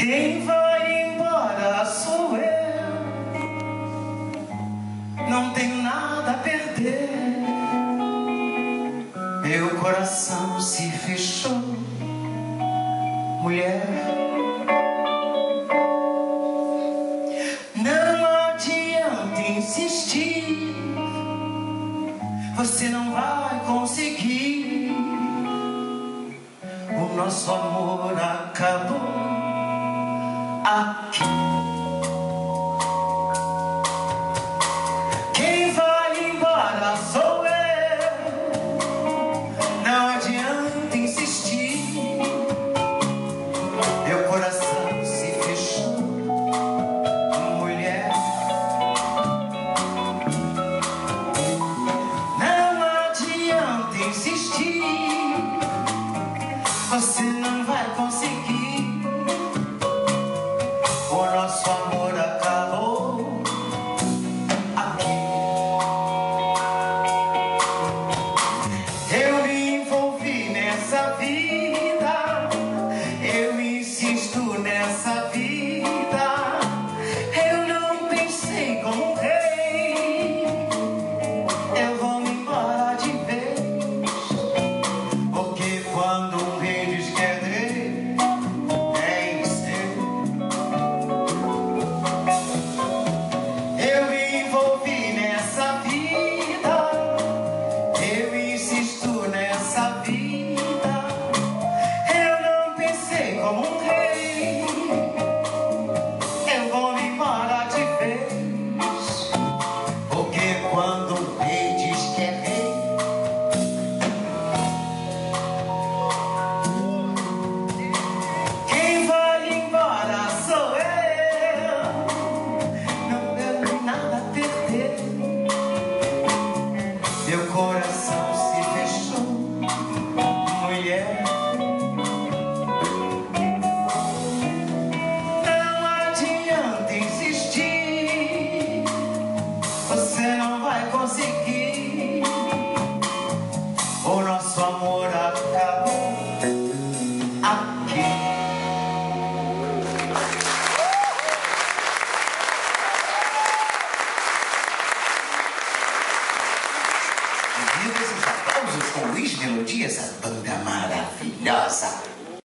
Quem vai embora sou eu. Não tenho nada a perder. Meu coração se fechou, mulher. Não adianta insistir. Você não vai conseguir. O nosso amor acabou embora sou eu. Não adianta insistir. Meu coração se fechou, mulher. Não adianta insistir. Você não vai conseguir. O nosso Meu coração se fechou Mulher. Não adianta insistir Você não vai conseguir. O nosso amor acabou. Acabou viu esses aplausos com Luiz melodias, a banda maravilhosa?